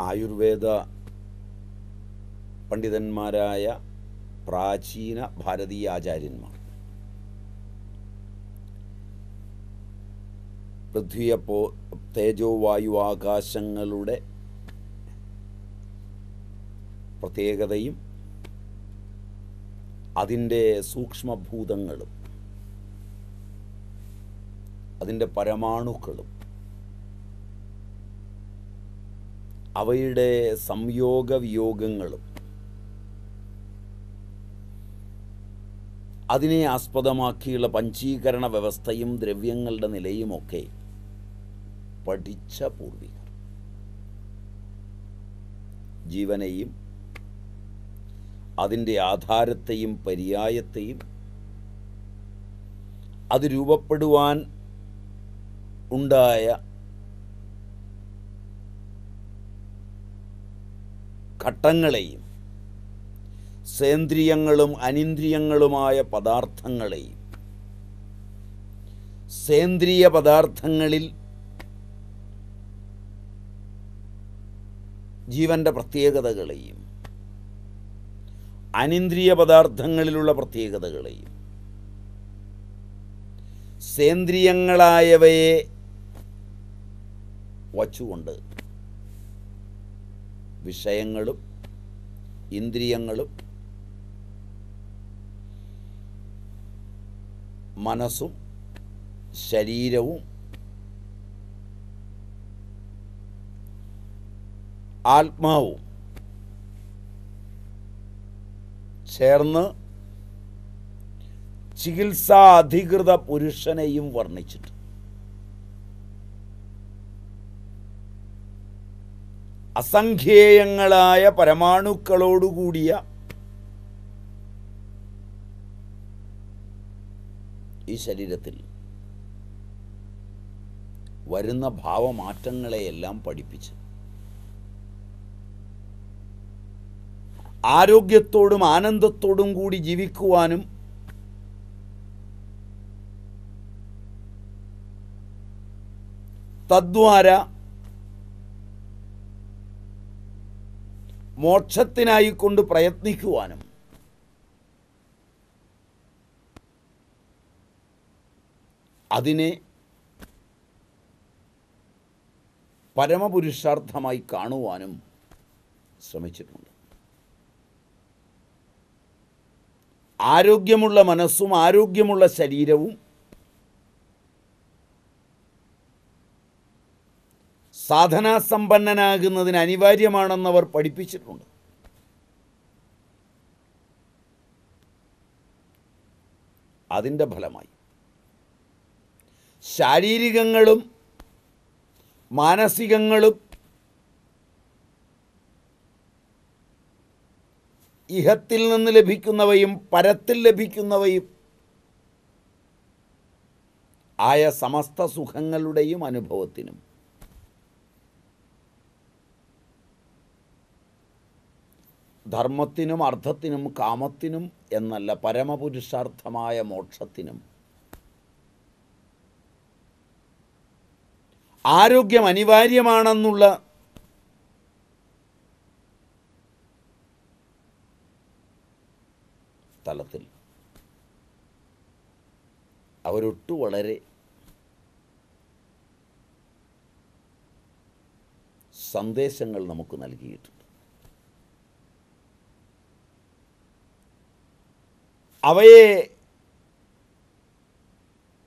ആയുർവേദ പണ്ഡിതന്മാരായ പ്രാചീന ഭാരതീയ ആചാര്യന്മാർ. പൃഥ്വിയപ്പോ തേജോ വായു ആകാശങ്ങളുടെ പ്രത്യേകതയും അതിന്റെ സൂക്ഷ്മഭൂതങ്ങളും അതിന്റെ പരമാണുക്കളും അവയുടെ സംയോഗ വിയോഗങ്ങളും അതിനെ ആസ്പദമാക്കിയുള്ള പഞ്ചീകരണ വ്യവസ്ഥയും ദ്രവ്യങ്ങളുടെ നിലയുമൊക്കെ പഠിച്ച പൂർവികർ. ജീവനെയും അതിന്റെ ആധാരത്തെയും പര്യായത്തെയും അത് രൂപപ്പെടുവാൻ ഉണ്ടായ ഘട്ടങ്ങളെയും സേന്ദ്രിയങ്ങളും അനിന്ദ്രിയങ്ങളുമായ പദാർത്ഥങ്ങളെയും സേന്ദ്രിയ പദാർത്ഥങ്ങളിൽ ജീവന്റെ പ്രത്യേകതകളെയും അനിന്ദ്രിയ പദാർത്ഥങ്ങളിലുള്ള പ്രത്യേകതകളെയും സേന്ദ്രിയങ്ങളായവയെ വച്ചുകൊണ്ട് വിഷയങ്ങളും ഇന്ദ്രിയങ്ങളും മനസ്സും ശരീരവും ആത്മാവും ചേർന്ന് ചികിത്സാ അധികൃത പുരുഷനെയും വർണിച്ചിട്ട് അസംഖ്യേയങ്ങളായ പരമാണുക്കളോടുകൂടിയ ഈ ശരീരത്തിൽ വരുന്ന ഭാവമാറ്റങ്ങളെയെല്ലാം പഠിപ്പിച്ച് ആരോഗ്യത്തോടും ആനന്ദത്തോടും കൂടി ജീവിക്കുവാനും തദ്വാര മോക്ഷത്തിനായിക്കൊണ്ട് പ്രയത്നിക്കുവാനും. അതിനെ പരമപുരുഷാർത്ഥമായി കാണുവാനും ശ്രമിച്ചിട്ടുണ്ട്. ആരോഗ്യമുള്ള മനസ്സും ആരോഗ്യമുള്ള ശരീരവും സാധനാസമ്പന്നനാകുന്നതിന് അനിവാര്യമാണെന്നവർ പഠിപ്പിച്ചിട്ടുണ്ട്. അതിന്റെ ഫലമായി ശാരീരികങ്ങളും മാനസികങ്ങളും ഇഹത്തിൽ നിന്ന് ലഭിക്കുന്നവയും പരത്തിൽ ലഭിക്കുന്നവയും ആയ സമസ്ത സുഖങ്ങളുടെയും അനുഭവത്തിനും ധർമ്മത്തിനും അർത്ഥത്തിനും കാമത്തിനും എന്നല്ല പരമപുരുഷാർത്ഥമായ മോക്ഷത്തിനും. ആരോഗ്യം അനിവാര്യമാണെന്നുള്ള തലത്തിൽ അവരൊട്ടു വളരെ സന്ദേശങ്ങൾ നമുക്ക് നൽകിയിട്ടുണ്ട്. അവയെ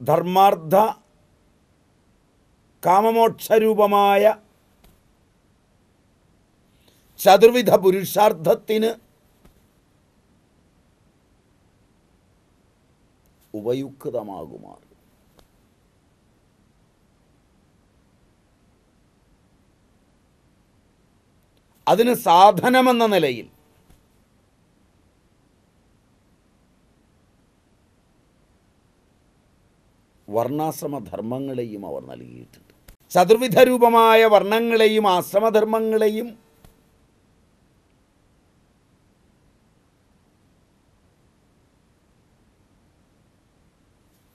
ധർമാർത്ഥ കാമമോക്ഷരൂപമായ ചതുർവിധ പുരുഷാർത്ഥത്തിന് ഉപയുക്തമാകുമാർ. അതിന് സാധനമെന്ന നിലയിൽ വർണാശ്രമധർമ്മങ്ങളെയും അവർ നൽകിയിട്ടുണ്ട്. ചതുർവിധ രൂപമായ വർണങ്ങളെയും ആശ്രമധർമ്മങ്ങളെയും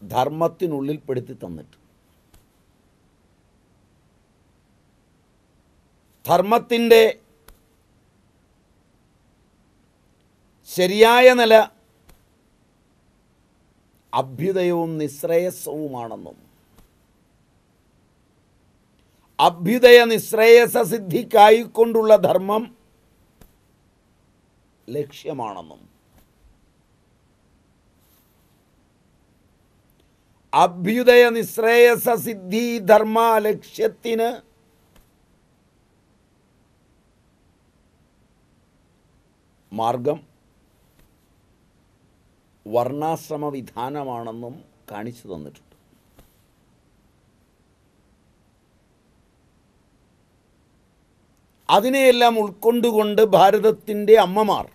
ധർമ്മത്തിനുള്ളിൽപ്പെടുത്തി തന്നിട്ട്. ധർമ്മത്തിന്റെ ശരിയായ നില അഭ്യുദയവും നിശ്രേയസവുമാണെന്നും അഭ്യുദയ നിശ്രേയസ സിദ്ധിക്കായിക്കൊണ്ടുള്ള ധർമ്മം ലക്ഷ്യമാണെന്നും. അഭ്യുദയ നിശ്രേയസ സിദ്ധി ധർമ്മ ലക്ഷ്യത്തിന് മാർഗം വർണാശ്രമ വിധാനമാണെന്നും കാണിച്ചു തന്നിട്ടുണ്ട്. അതിനെയെല്ലാം ഉൾക്കൊണ്ടുകൊണ്ട് ഭാരതത്തിന്റെ അമ്മമാർ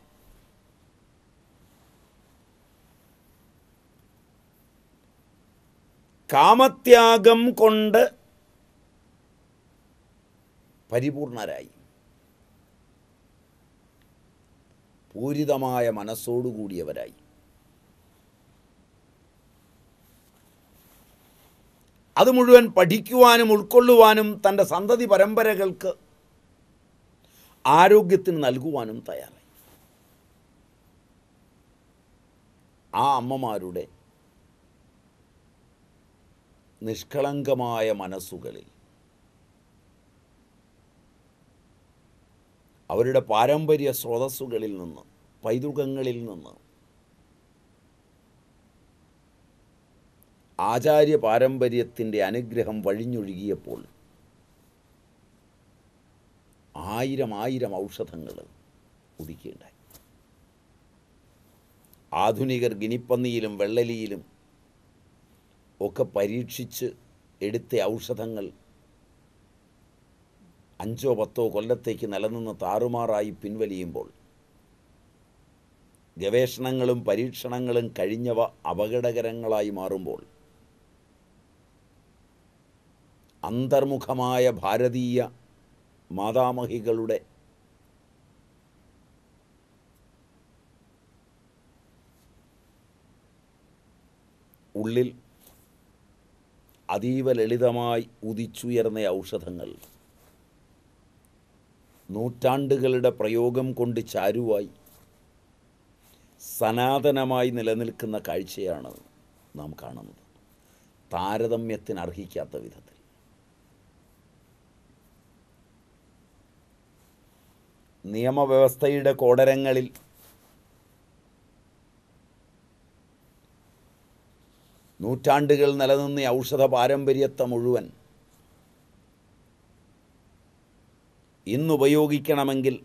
കാമത്യാഗം കൊണ്ട് പരിപൂർണരായി. പൂരിതമായ മനസ്സോടുകൂടിയവരായി. അത് മുഴുവൻ പഠിക്കുവാനും ഉൾക്കൊള്ളുവാനും തന്റെ സന്തതി പരമ്പരകൾക്ക് ആരോഗ്യത്തിന് നൽകുവാനും തയ്യാറായി. ആ അമ്മമാരുടെ നിഷ്കളങ്കമായ മനസ്സുകളിൽ അവരുടെ പാരമ്പര്യ സ്രോതസ്സുകളിൽ നിന്ന് പൈതൃകങ്ങളിൽ നിന്ന് ആചാര്യ പാരമ്പര്യത്തിന്റെ അനുഗ്രഹം വഴിഞ്ഞൊഴുകിയപ്പോൾ ആയിരം ആയിരം ഔഷധങ്ങൾ ഉദിക്കുകയുണ്ടായി ആധുനികർ ഗിനിപ്പന്നിയിലും വെള്ളലിയിലും ഒക്കെ പരീക്ഷിച്ച് എടുത്ത ഔഷധങ്ങൾ അഞ്ചോ പത്തോ കൊല്ലത്തേക്ക് നിലനിന്ന് താറുമാറായി പിൻവലിയുമ്പോൾ ഗവേഷണങ്ങളും പരീക്ഷണങ്ങളും കഴിഞ്ഞവ അപകടകരങ്ങളായി മാറുമ്പോൾ അന്തർമുഖമായ ഭാരതീയ മാതാമഹികളുടെ ഉള്ളിൽ അതീവ ലളിതമായി ഉദിച്ചുയർന്ന ഔഷധങ്ങൾ. നൂറ്റാണ്ടുകളുടെ പ്രയോഗം കൊണ്ട് ചാരുവായി സനാതനമായി നിലനിൽക്കുന്ന കാഴ്ചയാണ് നാം കാണുന്നത്. താരതമ്യത്തിന് അർഹിക്കാത്ത വിധത്തിൽ. നിയമവ്യവസ്ഥയുടെ കോടരങ്ങളിൽ നൂറ്റാണ്ടുകൾ നിലനിന്ന ഔഷധ പാരമ്പര്യത്തെ മുഴുവൻ ഇന്നുപയോഗിക്കണമെങ്കിൽ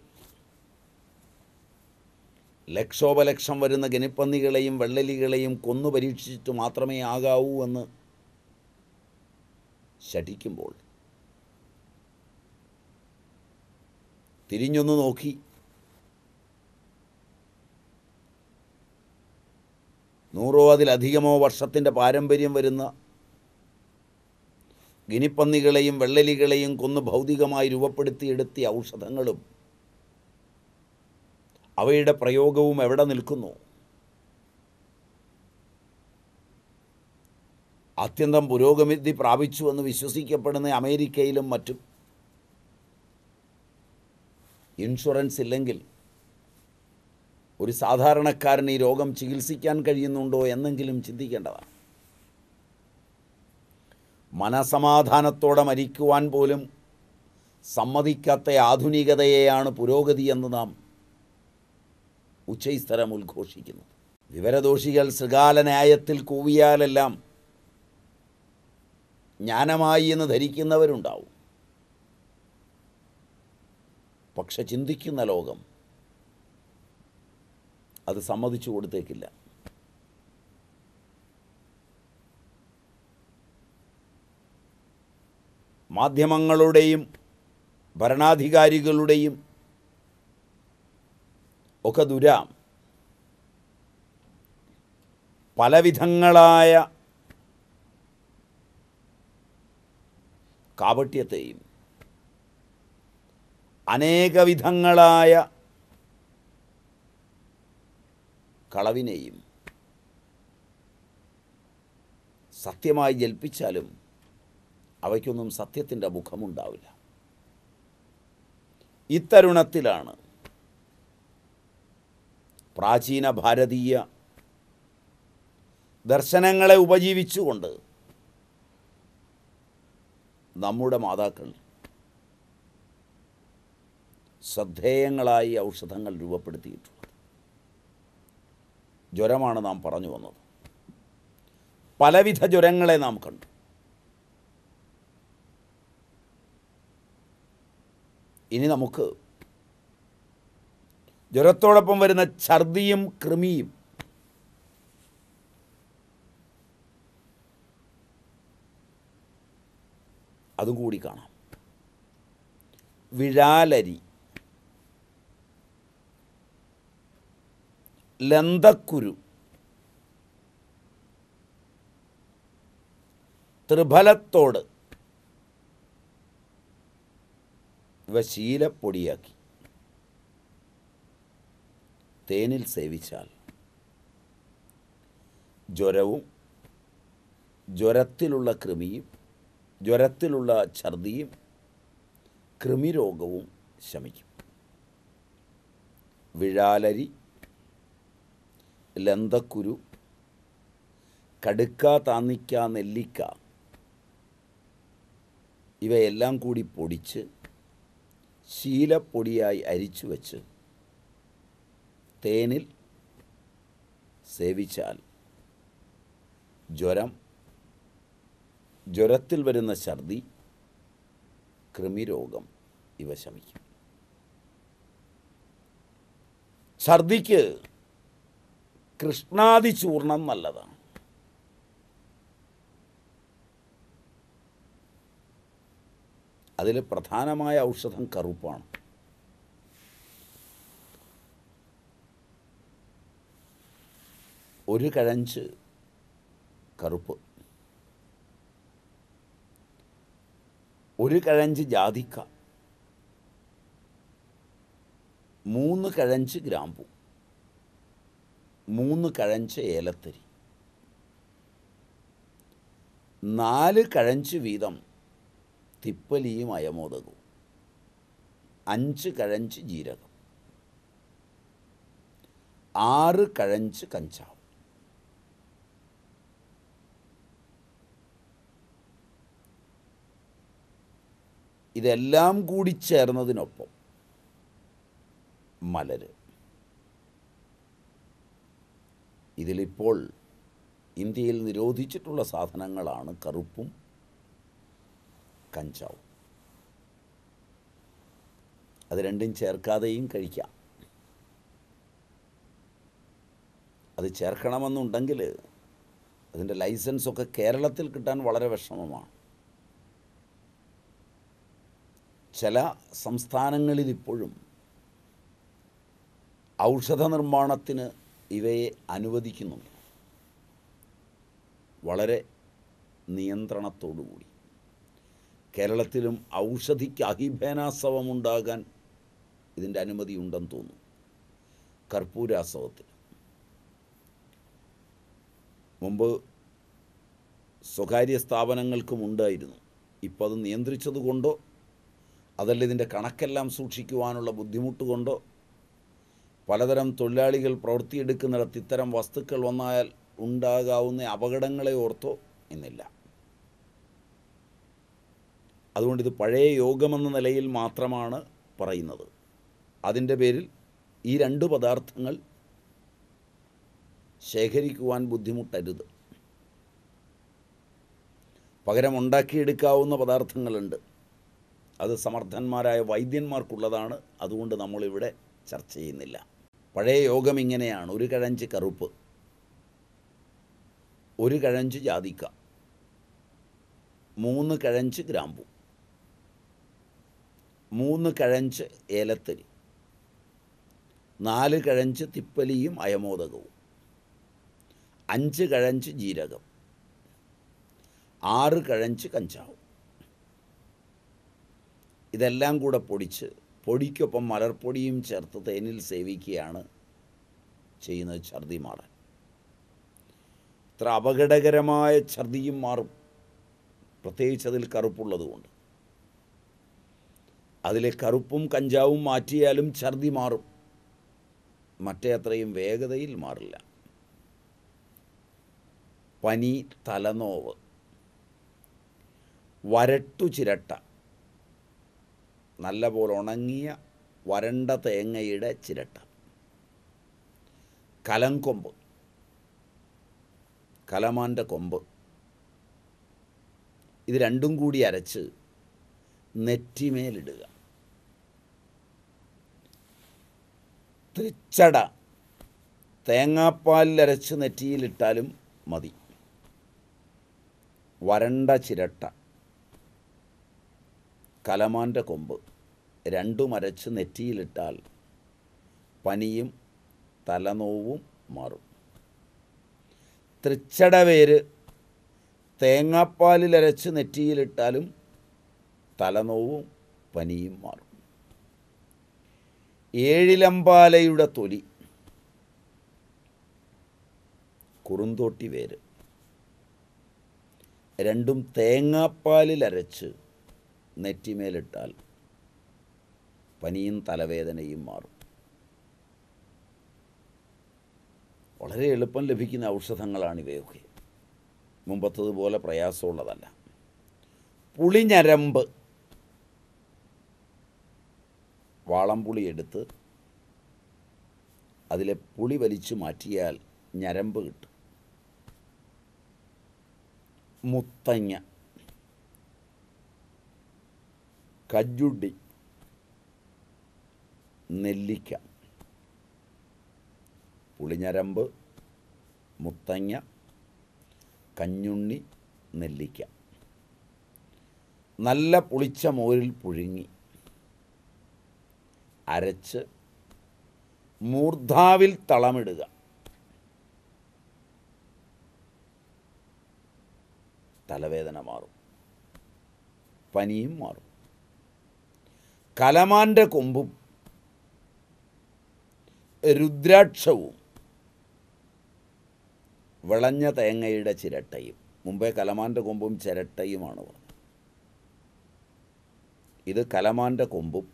ലക്ഷോപലക്ഷം വരുന്ന ഗനിപ്പന്നികളെയും വെള്ളലികളെയും കൊന്നു പരീക്ഷിച്ചിട്ട് മാത്രമേ ആകാവൂ എന്ന് ശഠിക്കുമ്പോൾ തിരിഞ്ഞൊന്ന് നോക്കി. നൂറോ അതിലധികമോ വർഷത്തിന്റെ പാരമ്പര്യം വരുന്ന ഗിനിപ്പന്നികളെയും വെള്ളലികളെയും കൊന്ന് ഭൗതികമായി രൂപപ്പെടുത്തിയെടുത്തിയ ഔഷധങ്ങളും അവയുടെ പ്രയോഗവും എവിടെ നിൽക്കുന്നു? അത്യന്തം പുരോഗതി പ്രാപിച്ചുവെന്ന് വിശ്വസിക്കപ്പെടുന്ന അമേരിക്കയിലും മറ്റും. ഇൻഷുറൻസ് ഇല്ലെങ്കിൽ ഒരു സാധാരണക്കാരന് ഈ രോഗം ചികിത്സിക്കാൻ കഴിയുന്നുണ്ടോ എന്നെങ്കിലും ചിന്തിക്കേണ്ടതാണ്. മനസമാധാനത്തോടെ മരിക്കുവാൻ പോലും സമ്മതിക്കാത്ത ആധുനികതയെയാണ് പുരോഗതി എന്ന് നാം ഉച്ചൈസ്തരം ഉദ്ഘോഷിക്കുന്നത് വിവരദോഷികൾ ശൃഗാല ന്യായത്തിൽ കൂവിയാലെല്ലാം ജ്ഞാനമായി എന്ന് ധരിക്കുന്നവരുണ്ടാവും. പക്ഷെ ചിന്തിക്കുന്ന ലോകം അത് സമ്മതിച്ചു കൊടുത്തേക്കില്ല. മാധ്യമങ്ങളുടെയും ഭരണാധികാരികളുടെയും ഒക്കെ ദുരാം പലവിധങ്ങളായ കാപട്യത്തെയും അനേകവിധങ്ങളായ കളവിനെയും സത്യമായി ജൽപ്പിച്ചാലും അവയ്ക്കൊന്നും സത്യത്തിന്റെ മുഖമുണ്ടാവില്ല. ഇത്തരുണത്തിലാണ് പ്രാചീന ഭാരതീയ ദർശനങ്ങളെ ഉപജീവിച്ചുകൊണ്ട് നമ്മുടെ മാതാക്കൾ ശ്രദ്ധേയങ്ങളായി ഔഷധങ്ങൾ രൂപപ്പെടുത്തിയിട്ടുള്ളത് ജ്വരമാണ് നാം പറഞ്ഞു വന്നത്. പലവിധ ജ്വരങ്ങളെ നാം കണ്ടു. ഇനി നമുക്ക് ജ്വരത്തോടൊപ്പം വരുന്ന ഛർദിയും കൃമിയും അതും കൂടി കാണാം. വിഴാലരി. ലന്തക്കുരു. ത്രിഫലത്തോട് ഇവ ശീലപ്പൊടിയാക്കി തേനിൽ സേവിച്ചാൽ ജ്വരവും ജ്വരത്തിലുള്ള കൃമിയും ജ്വരത്തിലുള്ള ഛർദിയും കൃമിരോഗവും ശമിക്കും. വിഴാലരി ലന്തക്കുരു കടുക്ക താന്നിക്ക നെല്ലിക്ക ഇവയെല്ലാം കൂടി പൊടിച്ച് ശീലപ്പൊടിയായി അരിച്ചു വച്ച് തേനിൽ സേവിച്ചാൽ ജ്വരം ജ്വരത്തിൽ വരുന്ന ഛർദി കൃമിരോഗം ഇവ ശമിക്കും. ഛർദിക്ക് കൃഷ്ണാദി ചൂർണം നല്ലതാണ്. അതിൽ പ്രധാനമായ ഔഷധം കറുപ്പാണ്. ഒരു കഴഞ്ച് കറുപ്പ്. ഒരു കഴഞ്ച് ജാതിക്ക. മൂന്ന് കഴഞ്ച് ഗ്രാമ്പു. മൂന്ന് കഴഞ്ച് ഏലത്തരി. നാല് കഴഞ്ച് വീതം തിപ്പലിയും അയമോദകവും. അഞ്ച് കഴഞ്ച് ജീരകം. ആറ് കഴഞ്ച് കഞ്ചാവ്. ഇതെല്ലാം കൂടി ചേർന്നതിനൊപ്പം മലര്. ഇതിലിപ്പോൾ ഇന്ത്യയിൽ നിരോധിച്ചിട്ടുള്ള സാധനങ്ങളാണ് കറുപ്പും കഞ്ചാവും. അത് രണ്ടും ചേർക്കാതെയും കഴിക്കാം. അത് ചേർക്കണമെന്നുണ്ടെങ്കിൽ അതിന്റെ ലൈസൻസൊക്കെ കേരളത്തിൽ കിട്ടാൻ വളരെ വിഷമമാണ്. ചില സംസ്ഥാനങ്ങളിൽ ഇപ്പോഴും ഔഷധ നിർമ്മാണത്തിന് ഇവയെ അനുവദിക്കുന്നുണ്ട് വളരെ നിയന്ത്രണത്തോടുകൂടി. കേരളത്തിലും ഔഷധിക്ക് അഹിഭേനാസവമുണ്ടാകാൻ ഇതിന്റെ അനുമതി ഉണ്ടെന്ന് തോന്നുന്നു. കർപ്പൂരാസവത്തിൽ മുമ്പ് സ്വകാര്യ സ്ഥാപനങ്ങൾക്കും ഉണ്ടായിരുന്നു. ഇപ്പോൾ അത് നിയന്ത്രിച്ചതുകൊണ്ടോ അതല്ല ഇതിന്റെ കണക്കെല്ലാം സൂക്ഷിക്കുവാനുള്ള ബുദ്ധിമുട്ട് കൊണ്ടോ പലതരം തൊഴിലാളികൾ പ്രവൃത്തിയെടുക്കുന്നിടത്ത് ഇത്തരം വസ്തുക്കൾ വന്നാൽ ഉണ്ടാകാവുന്ന അപകടങ്ങളെ ഓർത്തോ എന്നില്ല. അതുകൊണ്ട് ഇത് പഴയ യോഗമെന്ന നിലയിൽ മാത്രമാണ് പറയുന്നത്. അതിന്റെ പേരിൽ ഈ രണ്ട് പദാർത്ഥങ്ങൾ ശേഖരിക്കുവാൻ ബുദ്ധിമുട്ടരുത്. പകരം ഉണ്ടാക്കിയെടുക്കാവുന്ന പദാർത്ഥങ്ങളുണ്ട്. അത് സമർത്ഥന്മാരായ വൈദ്യന്മാർക്കുള്ളതാണ്. അതുകൊണ്ട് നമ്മളിവിടെ ചർച്ച ചെയ്യുന്നില്ല. പഴയ യോഗം ഇങ്ങനെയാണ്. ഒരു കഴഞ്ച് കറുപ്പ്. ഒരു കഴഞ്ച് ജാതിക്ക. മൂന്ന് കഴഞ്ച് ഗ്രാമ്പു. മൂന്ന് കഴഞ്ച് ഏലത്തരി നാല് കഴഞ്ച് തിപ്പലിയും അയമോദകവും. അഞ്ച് കഴഞ്ച് ജീരകം. ആറ് കഴഞ്ച് കഞ്ചാവും. ഇതെല്ലാം കൂടെ പൊടിച്ച് പൊടിക്കൊപ്പം മലർപ്പൊടിയും ചേർത്ത് തേനിൽ സേവിക്കുകയാണ് ചെയ്യുന്നത് ഛർദി മാറാൻ. ഇത്ര അപകടകരമായ ഛർദിയും മാറും. പ്രത്യേകിച്ച് അതിൽ കറുപ്പുള്ളതുകൊണ്ട് അതിലെ കറുപ്പും കഞ്ചാവും മാറ്റിയാലും ഛർദി മാറും. മറ്റേ അത്രയും വേഗതയിൽ മാറില്ല. പനി തലനോവ് വരട്ടു ചിരട്ട നല്ല പോലെ ഉണങ്ങിയ വരണ്ട തേങ്ങയുടെ ചിരട്ട. കലംകൊമ്പ് കലമാന്റെ കൊമ്പ്. ഇത് രണ്ടും കൂടി അരച്ച് നെറ്റിമേലിടുക. തൃച്ചട തേങ്ങാപ്പാലിലരച്ച് നെറ്റിയിലിട്ടാലും മതി. വരണ്ട ചിരട്ട. കലമാന്റെ കൊമ്പ്. രണ്ടും അരച്ച് നെറ്റിയിലിട്ടാൽ പനിയും തലനോവും മാറും. തൃച്ചട വേര് തേങ്ങാപ്പാലിലരച്ച് നെറ്റിയിലിട്ടാലും തലനോവും പനിയും മാറും. ഏഴിലമ്പാലയുടെ തൊലി. കുറുന്തോട്ടി വേര്. രണ്ടും തേങ്ങാപ്പാലിലരച്ച് നെറ്റിമേലിട്ടാൽ പനിയും തലവേദനയും മാറും. വളരെ എളുപ്പം ലഭിക്കുന്ന ഔഷധങ്ങളാണിവയൊക്കെ മുമ്പത്തതുപോലെ പ്രയാസമുള്ളതല്ല. പുളിഞ്ഞരമ്പ്. വാളംപുളി എടുത്ത് അതിലെ പുളി വലിച്ചു മാറ്റിയാൽ ഞരമ്പ് കിട്ടും. മുത്തങ്ങ. കജ്ജുണ്ടി നെല്ലിക്ക പുളിഞ്ഞരമ്പ് മുത്തങ്ങ കഞ്ഞുണ്ണി നെല്ലിക്ക. നല്ല പുളിച്ച മോരിൽ പുഴുങ്ങി അരച്ച് മൂർധാവിൽ തളമിടുക. തലവേദന മാറും. പനിയും മാറും. കലമാന്റെ കൊമ്പും രുദ്രാക്ഷവും വിളഞ്ഞ തേങ്ങയുടെ ചിരട്ടയും. മുമ്പേ കലമാന്റെ കൊമ്പും ചിരട്ടയുമാണ് പറഞ്ഞത്. ഇത് കലമാന്റെ കൊമ്പും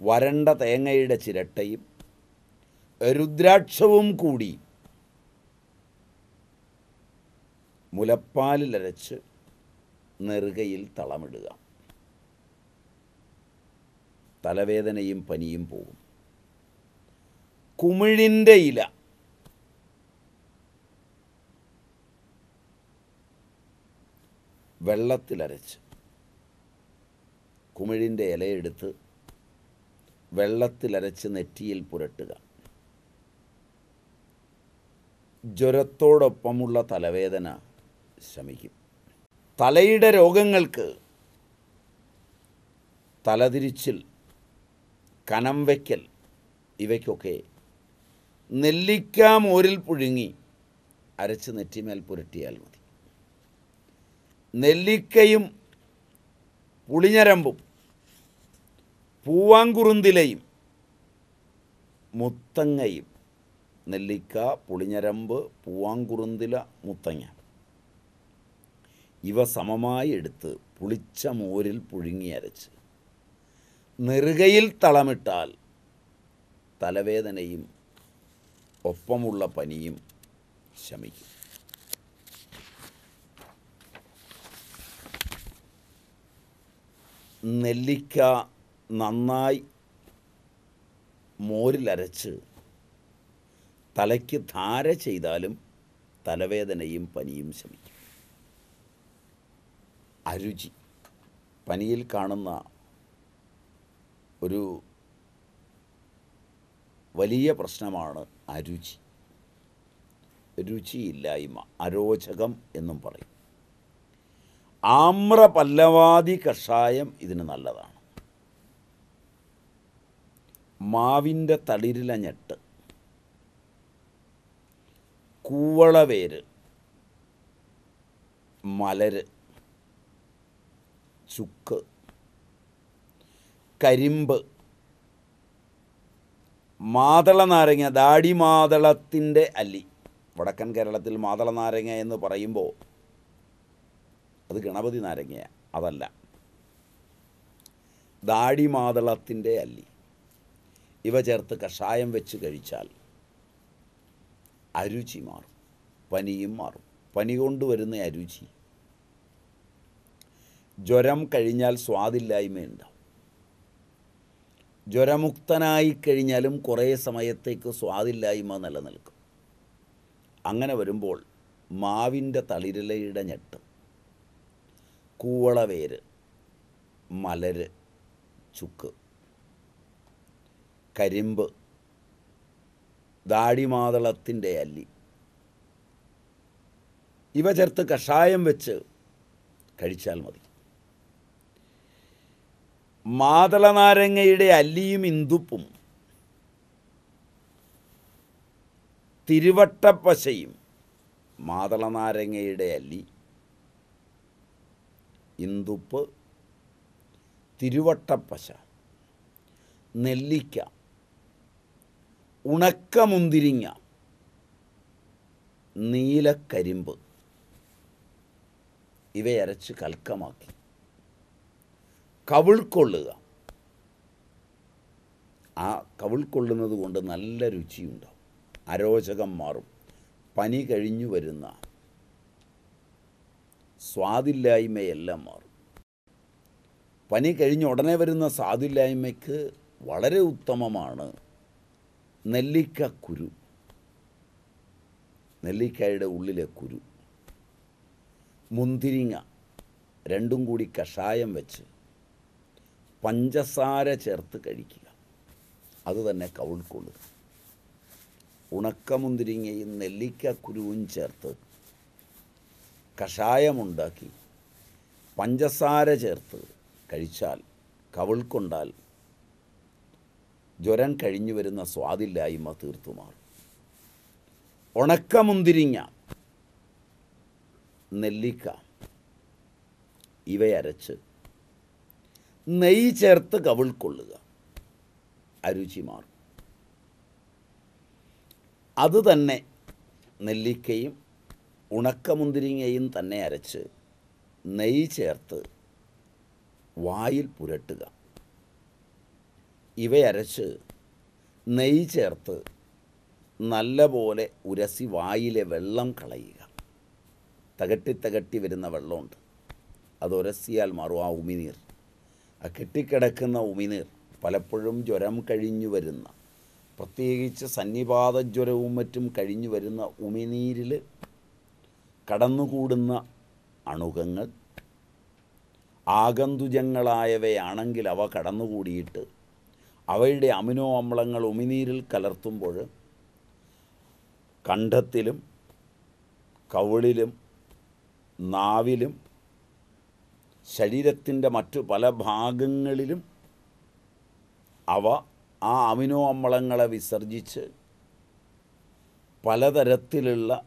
വരണ്ട തേങ്ങയുടെ ചിരട്ടയും രുദ്രാക്ഷവും കൂടി മുലപ്പാലിലരച്ച് നെറുകയിൽ തളമിടുക. തലവേദനയും പനിയും പോകും. കുമിഴിന്റെ ഇല. വെള്ളത്തിലരച്ച്. കുമിഴിന്റെ ഇലയെടുത്ത് വെള്ളത്തിലരച്ച് നെറ്റിയിൽ പുരട്ടുക. ജ്വരത്തോടൊപ്പമുള്ള തലവേദന ശമിക്കും. തലയുടെ രോഗങ്ങൾക്ക് തലതിരിച്ചിൽ കനം വയ്ക്കൽ ഇവയ്ക്കൊക്കെ. നെല്ലിക്ക മോരിൽ പുഴുങ്ങി അരച്ച് നെറ്റിമേൽ പുരട്ടിയാൽ മതി. നെല്ലിക്കയും പുളിഞ്ഞരമ്പും പൂവാങ്കുറുന്തിലയും മുത്തങ്ങയും നെല്ലിക്ക പുളിഞ്ഞരമ്പ് പൂവാങ്കുറുന്തില മുത്തങ്ങ. ഇവ സമമായി എടുത്ത് പുളിച്ച മോരിൽ പുഴുങ്ങി അരച്ച്. നെറുകയിൽ തളമിട്ടാൽ തലവേദനയും ഒപ്പമുള്ള പനിയും ശമിക്കും. നെല്ലിക്ക നന്നായി മോരിലരച്ച് തലയ്ക്ക് ധാര ചെയ്താലും തലവേദനയും പനിയും ശമിക്കും. അരുചി. പനിയിൽ കാണുന്ന ഒരു വലിയ പ്രശ്നമാണ് അരുചി രുചിയില്ലായ്മ അരോചകം എന്നും പറയും. ആമ്ര പല്ലവാദി കഷായം ഇതിന് നല്ലതാണ്. മാവിന്റെ തളിരില ഞെട്ട് കൂവളവേര് മലര് ചുക്ക് കരിമ്പ്. മാതള നാരങ്ങ ദാടി മാതളത്തിന്റെ അല്ലി. വടക്കൻ കേരളത്തിൽ മാതള നാരങ്ങ എന്ന് പറയുമ്പോൾ അത് ഗണപതി നാരങ്ങയാണ് അതല്ല. ദാടിമാതളത്തിന്റെ അല്ലി. ഇവ ചേർത്ത് കഷായം വെച്ച് കഴിച്ചാൽ അരുചി മാറും പനിയും മാറും. പനി കൊണ്ടുവരുന്ന അരുചി. ജ്വരം കഴിഞ്ഞാൽ സ്വാദില്ലായ്മയുണ്ടാവും. ജ്വരമുക്തനായി കഴിഞ്ഞാലും കുറേ സമയത്തേക്ക് സ്വാദില്ലായ്മ നിലനിൽക്കും. അങ്ങനെ വരുമ്പോൾ മാവിന്റെ തളിരിലയുടെ ഞെട്ട് കൂവളവേര് മലര് ചുക്ക് കരിമ്പ് ദാടിമാതളത്തിന്റെ അല്ലി. ഇവ ചേർത്ത് കഷായം വെച്ച് കഴിച്ചാൽ മതി. മാതളനാരങ്ങയുടെ അല്ലിയും ഇന്ദുപ്പും തിരുവട്ടപ്പശയും മാതളനാരങ്ങയുടെ അല്ലി ഇന്ദുപ്പ് തിരുവട്ടപ്പശ നെല്ലിക്ക ഉണക്കമുന്തിരിങ്ങ നീലക്കരിമ്പ് ഇവയരച്ച് കൽക്കമാക്കി. കവിൾക്കൊള്ളുക. ആ കവിൾക്കൊള്ളുന്നത് കൊണ്ട് നല്ല രുചിയുണ്ടാവും. അരോചകം മാറും. പനി കഴിഞ്ഞു വരുന്ന സ്വാദില്ലായ്മയെല്ലാം മാറും. പനി കഴിഞ്ഞ് ഉടനെ വരുന്ന സ്വാദില്ലായ്മയ്ക്ക് വളരെ ഉത്തമമാണ് നെല്ലിക്ക കുരു. നെല്ലിക്കായുടെ ഉള്ളിലെ കുരു. മുന്തിരിങ്ങ രണ്ടും കൂടി കഷായം വെച്ച് പഞ്ചസാര ചേർത്ത് കഴിക്കുക. അത് തന്നെ കവിൾക്കൊള്ളുക ഉണക്കമുന്തിരിങ്ങയും നെല്ലിക്കക്കുരുവും ചേർത്ത് കഷായമുണ്ടാക്കി പഞ്ചസാര ചേർത്ത് കഴിച്ചാൽ കവിൾക്കൊണ്ടാൽ ജ്വരം കഴിഞ്ഞു വരുന്ന സ്വാദില്ലായ്മ തീർത്തു മാറും. ഉണക്കമുന്തിരിങ്ങ നെല്ലിക്ക ഇവയരച്ച് നെയ്യ് ചേർത്ത് കവിൾക്കൊള്ളുക അരുചി മാറും. അത് തന്നെ നെല്ലിക്കയും ഉണക്കമുന്തിരിങ്ങയും തന്നെ അരച്ച് നെയ്യ് ചേർത്ത് വായിൽ പുരട്ടുക. ഇവയരച്ച് നെയ്യ് ചേർത്ത് നല്ലപോലെ ഉരസി വായിലെ വെള്ളം കളയുക. തകട്ടി തകട്ടി വരുന്ന വെള്ളമുണ്ട്. അത് ഉരസിയാൽ മാറും ആ ഉമിനീർ. ആ കെട്ടിക്കിടക്കുന്ന ഉമിനീർ പലപ്പോഴും ജ്വരം കഴിഞ്ഞു വരുന്ന പ്രത്യേകിച്ച് സന്നിപാത ജ്വരവും മറ്റും കഴിഞ്ഞു വരുന്ന ഉമിനീരിൽ കടന്നുകൂടുന്ന അണുകങ്ങൾ ആഗന്തുജങ്ങളായവയാണെങ്കിൽ അവ കടന്നുകൂടിയിട്ട് അവയുടെ അമിനോ അമ്ലങ്ങൾ ഉമിനീരിൽ കലർത്തുമ്പോൾ കണ്ഠത്തിലും കവിളിലും നാവിലും ശരീരത്തിന്റെ മറ്റു പല ഭാഗങ്ങളിലും അവ ആ അമിനോ അമ്ലങ്ങളെ വിസർജിച്ച് പലതരത്തിലുള്ള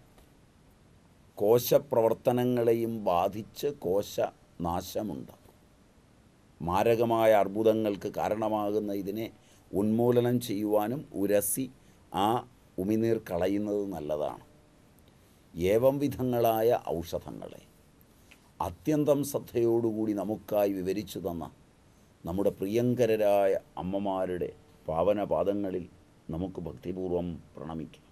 കോശപ്രവർത്തനങ്ങളെയും ബാധിച്ച് കോശനാശമുണ്ടാകും മാരകമായ അർബുദങ്ങൾക്ക് കാരണമാകുന്ന ഇതിനെ ഉന്മൂലനം ചെയ്യുവാനും ഉരസി ആ ഉമിനീർ കളയുന്നത് നല്ലതാണ്. ഏവം വിധങ്ങളായ ഔഷധങ്ങളെ. അത്യന്തം ശ്രദ്ധയോടുകൂടി നമുക്കായി വിവരിച്ചു തന്ന നമ്മുടെ പ്രിയങ്കരരായ അമ്മമാരുടെ പാവനപാദങ്ങളിൽ നമുക്ക് ഭക്തിപൂർവം പ്രണമിക്കാം.